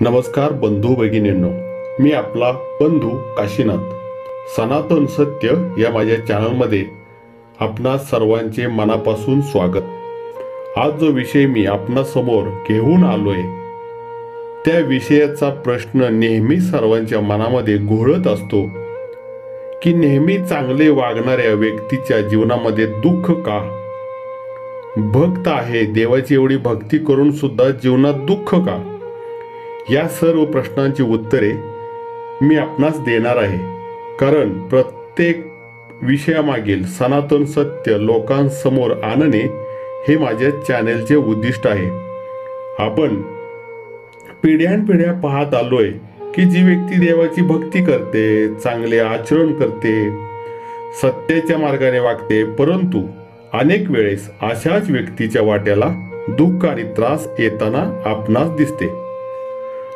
नमस्कार बंधू भगिनींनो मी आपला बंधू काशीनाथ. सनातन सत्य या माझ्या चॅनलमध्ये आपणा सर्वांचे मनापासून स्वागत. आज जो विषय मी आपणासमोर घेऊन आलोय त्या विषयाचा प्रश्न नेहमी सर्वांच्या मनामध्ये घोळत असतो की नेहमी चांगले वागणाऱ्या व्यक्तीच्या जीवनामध्ये दुःख का? भक्त आहे देवाची एवढी भक्ती करून सुद्धा जीवनात दुःख का? या सर्व प्रश्नांची उत्तरे मी आपणास देणार आहे. कारण प्रत्येक विषयामागील सनातन सत्य लोकांसमोर आणणे हे माझ्या चॅनेलचे उद्दिष्ट आहे. आपण पिढ्यानपिढ्या पाहत आलोय की जी व्यक्ती देवाची भक्ती करते चांगले आचरण करते सत्याच्या मार्गाने वागते परंतु अनेक वेळेस अशाच व्यक्तीच्या वाट्याला दुःख आणि त्रास येताना आपणास दिसते.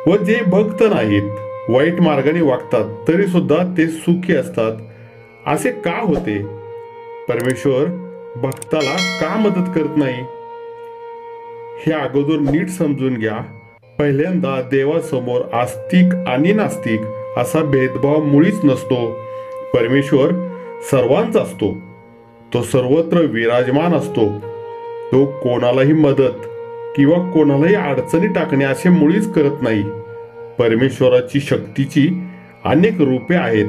व जे भक्त नाहीत वाईट मार्गाने वागतात तरी सुद्धा ते सुखी असतात. असे का होते? परमेश्वर भक्ताला का मदत करत नाही? हे अगोदर नीट समजून घ्या. पहिल्यांदा देवासमोर आस्तिक आणि नास्तिक असा भेदभाव मुळीच नसतो. परमेश्वर सर्वांचा असतो. तो सर्वत्र विराजमान असतो. तो कोणालाही मदत किंवा कोणालाही अडचणी टाकणे असे मुळीच करत नाही. परमेश्वराची शक्तीची अनेक रूपे आहेत.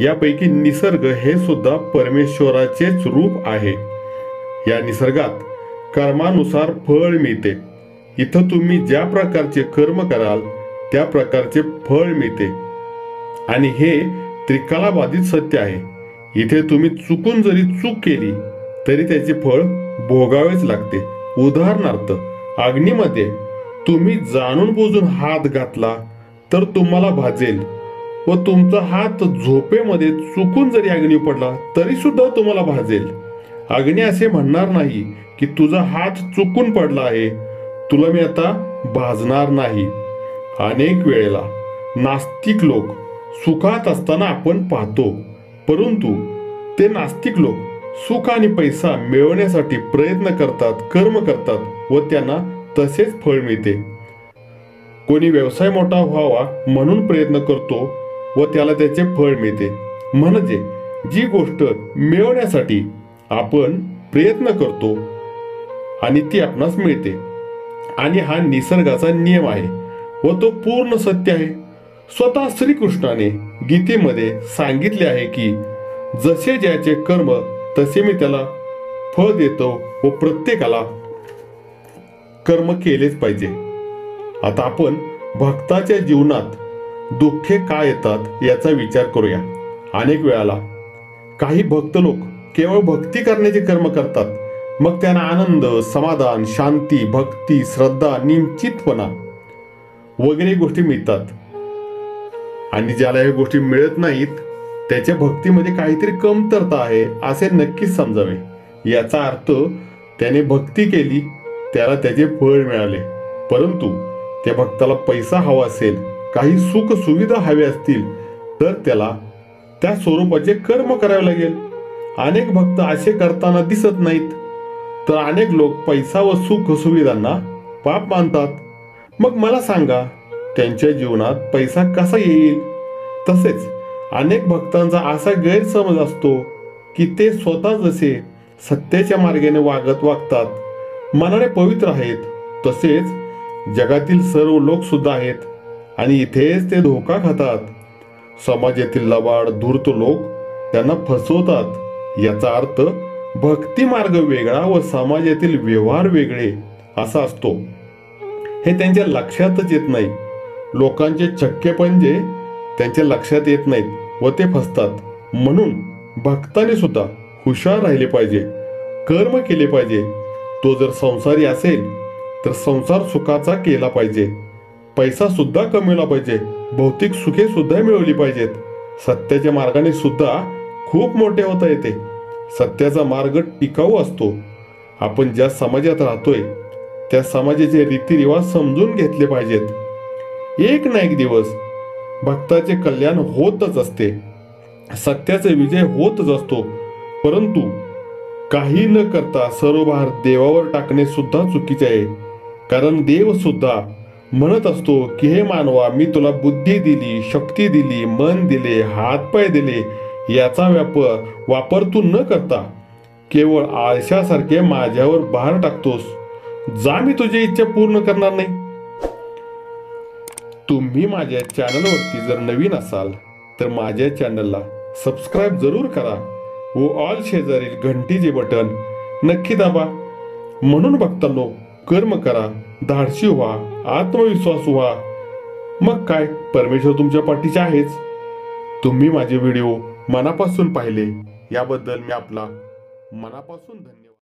यापैकी निसर्ग हे सुद्धा परमेश्वराचेच रूप आहे. या निसर्गात कर्मानुसार फळ मिळते. इथं तुम्ही ज्या प्रकारचे कर्म कराल त्या प्रकारचे फळ मिळते. आणि हे त्रिकालाबाधित सत्य आहे. इथे तुम्ही चुकून जरी चूक केली तरी त्याचे फळ भोगावेच लागते. उदाहरणार्थ अग्नीमध्ये तुम्ही जाणून बुजून हात घातला तर तुम्हाला भाजेल. व तुमचा हात झोपेमध्ये चुकून जरी अग्नी पडला तरी सुद्धा तुम्हाला भाजेल. अग्नी असे म्हणणार नाही की तुझा हात चुकून पडला आहे. तुला मी आता भाजणार नाही. अनेक वेळेला नास्तिक लोक सुखात असताना आपण पाहतो. परंतु ते नास्तिक लोक सुख आणि पैसा मिळवण्यासाठी प्रयत्न करतात कर्म करतात व त्यांना तसेच फळ मिळते. कोणी व्यवसाय मोठा व्हावा म्हणून प्रयत्न करतो व त्याला त्याचे फळ मिळते. म्हणजे जी गोष्ट मिळवण्यासाठी आपण प्रयत्न करतो आणि ती आपणास मिळते. आणि हा निसर्गाचा नियम आहे व तो पूर्ण सत्य आहे. स्वतः श्रीकृष्णाने गीतेमध्ये सांगितले आहे की जसे ज्याचे कर्म तसे मी त्याला फळ देतो व प्रत्येकाला कर्म केलेच पाहिजे. आता आपण भक्ताच्या जीवनात दुःखे का येतात याचा विचार करूया. अनेक वेळाला काही भक्त लोक केवळ भक्ती करण्याचे कर्म करतात. मग त्यांना आनंद समाधान शांती भक्ती श्रद्धा निश्चितपणा वगैरे गोष्टी मिळतात. आणि ज्याला या गोष्टी मिळत नाहीत त्याच्या भक्तीमध्ये काहीतरी कमतरता आहे असे नक्कीच समजावे. याचा अर्थ त्याने भक्ती केली त्याला त्याचे फळ मिळाले. परंतु त्या भक्ताला पैसा हवा असेल काही सुख सुविधा हव्या असतील तर त्याला त्या स्वरूपाचे कर्म करावे लागेल. अनेक भक्त असे करताना दिसत नाहीत. तर अनेक लोक पैसा व सुख सुविधांना पाप मानतात. मग मला सांगा त्यांच्या जीवनात पैसा कसा येईल? तसेच अनेक भक्तांचा असा गैरसमज असतो की ते स्वतः जसे सत्याच्या मार्गाने वागत वागतात मनाने पवित्र आहेत तसेच जगातील सर्व लोक सुद्धा आहेत आणि इथेच ते धोका खातात. समाजातील लबाड धूर्त लोक त्यांना फसवतात. याचा अर्थ भक्ती मार्ग वेगळा व समाजातील व्यवहार वेगळे असा असतो. हे त्यांच्या लक्षातच येत नाही. लोकांचे चक्के पंजे त्यांच्या लक्षात येत नाहीत व ते फसतात. म्हणून भक्ताने सुद्धा हुशार राहिले पाहिजे कर्म केले पाहिजे. तो जर संसारी असेल तर संसार सुखाचा केला पाहिजे. पैसा सुद्धा कमविला पाहिजे. भौतिक सुखे सुद्धा मिळवली पाहिजेत. सत्याच्या मार्गाने सुद्धा खूप मोठे होता येते. सत्याचा मार्ग टिकाऊ असतो. आपण ज्या समाजात राहतोय त्या समाजाचे रीतिरिवाज समजून घेतले पाहिजेत. एक ना एक दिवस भक्ताचे कल्याण होतच असते. सत्याचा विजय होतच असतो. परंतु काही न करता सर्व भार देवावर टाकणे सुद्धा चुकीचे आहे. कारण देव सुद्धा म्हणत असतो की हे मानवा मी तुला बुद्धी दिली शक्ती दिली मन दिले हातपाय दिले याचा व्यापार वापर तू न करता केवळ आळशासारखे माझ्यावर भार टाकतोस. जा मी तुझी इच्छा पूर्ण करणार नाही. तुम्ही माझ्या चॅनलवरती जर नवीन असाल तर माझ्या चॅनलला सबस्क्राईब जरूर करा व ऑल शेजारील घंटीचे बटन नक्की दाबा. म्हणून बघतानो कर्म करा धाडशी व्हा आत्मविश्वास व्हा. मग काय परमेश्वर तुमच्या पाठीचे आहेच. तुम्ही माझे व्हिडिओ मनापासून पाहिले याबद्दल मी आपला मनापासून धन्यवाद.